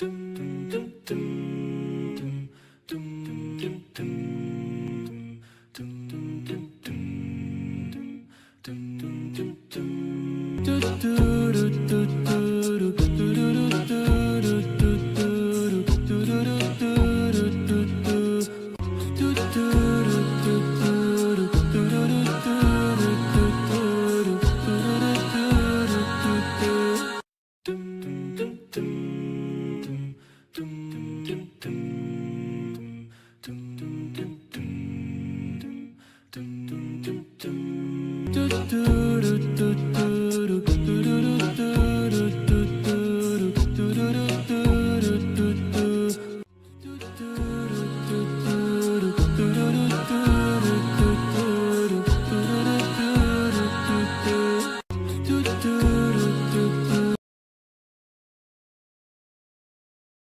dum dum do do do do